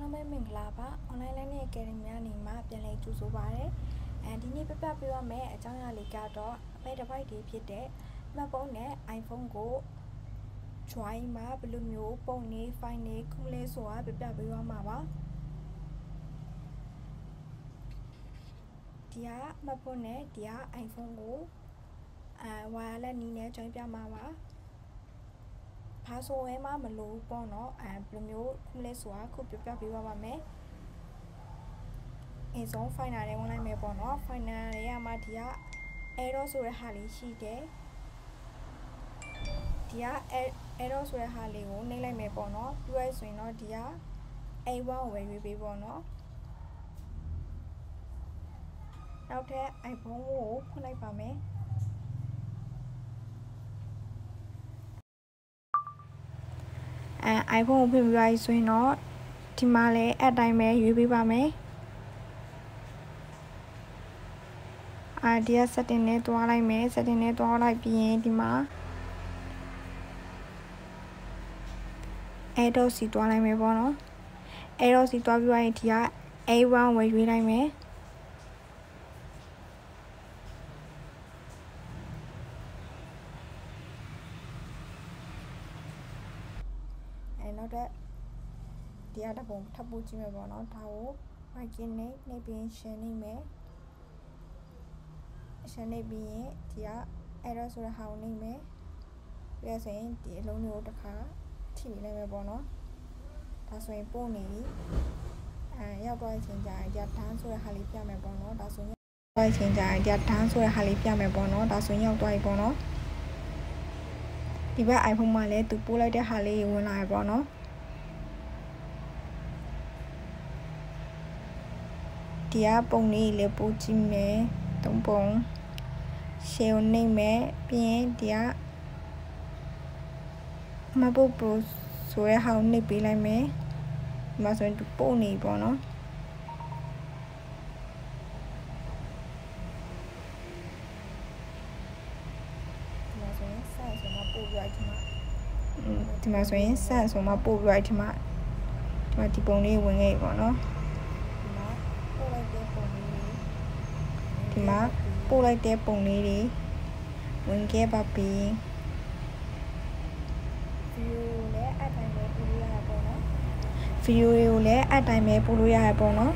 လုံးပဲမင်္ဂလာပါ online learning academy အနေမှာပြန်လည်ကြိုဆိုပါရစေ။အဲဒီနေ့ပြပြပေးရမယ့်အကြောင်းအရာလေးကတော့အပဲတစ်ပိုက်တွေဖြစ်တဲ့မှတ်ပုံးနဲ့ iPhone ကို join မှာဘယ်လိုမျိုးပုံနေ file နေခုလဲဆိုတာပြပြပေးရမှာပါ။ဒီကမှတ်ပုံးနဲ့ဒီက iPhone ကိုအဲ wireless နည်းနဲ့ join ပြမှာပါ။ဘာ ဆိုဝဲမှမလို့ပေါ့နော်အဲဘယ်လိုမျိုးခုလဲဆိုတာခုပြပြပေးပါပါမယ်အင်းဆုံး final တွေဝင်လိုက်မယ်ပေါ့နော် final တွေကမှဒီက error ဆိုတဲ့ဟာလေးရှိတယ်ဒီက error ဆိုတဲ့ဟာလေးကိုနှိပ်လိုက်မယ်ပေါ့နော်ပြီးရဆိုရင်တော့ဒီက A1 ကိုပဲရွေးပေးပေါ့နော်နောက်ထပ် iPhone ကိုဖွင့်လိုက်ပါမယ် iPhone ကိုဖွင့်ပြီးပါဆိုရင်တော့ဒီမှာလည်းအတိုင်းပဲရွေးပေးပါမယ်အာဒီက setting နဲ့တွားလိုက်မယ် setting နဲ့တွားလိုက်ပြီးရင်ဒီမှာ Adobe စီတွားလိုက်မယ်ပေါ့နော် Adobe စီတွားပြီးရင်ဒီက A1 ဝယ်ရွေးလိုက်မယ် နောက်တော့ဒီအတပုံထပ်ပို့ကြည့်မယ်ပေါ့နော်ဒါကို margin နဲ့နှိပ်ပြီး share နှိပ်မယ် share နှိပ်ပြီးရင်ဒီက error ဆိုတဲ့ဟာကိုနှိပ်မယ်ပြီးရဆိုရင်ဒီအလုံးတွေကိုတစ်ခါထိနေလိုက်မယ်ပေါ့နော်ဒါဆိုရင်ပို့နေပြီအဲရောက်သွားချိန်ကျရင်ဒီက done ဆိုတဲ့ဟာလေးပြမယ်ပေါ့နော်ဒါဆိုရင်သွားချိန်ကျရင်ဒီက done ဆိုတဲ့ဟာလေးပြမယ်ပေါ့နော်ဒါဆိုရင်ရောက်သွားပြီပေါ့နော် ဒီဘက် iPhone မှာလည်းသူပို့လိုက်တဲ့ဟာလေးဝင်လာရပေါ့နော်ဒီကပုံလေးလေးပို့ကြည့်မယ်သုံးပုံ share ကိုနှိပ်မယ်ပြီးရင်ဒီက MacBook Pro ဆိုရဲဟာကိုနှိပ်ပေးလိုက်မယ်ဒီမှာဆိုရင်သူပို့နေပေါ့နော် ဒီမှာဆိုရင်စက်ဆိုမှပို့ပြီးဒီမှာဒီမှာဒီပုံလေးဝင်ခဲ့ပြီပေါ့နော်ဒီမှာပို့လိုက်တဲ့ပုံလေးတွေဝင်ခဲ့ပါပြီဗီဒီယိုလည်းအတိုင်းပဲပို့လို့ရတယ်ပေါ့နော်ဗီဒီယိုတွေကိုလည်းအတိုင်းပဲပို့လို့ရတယ်ပေါ့နော်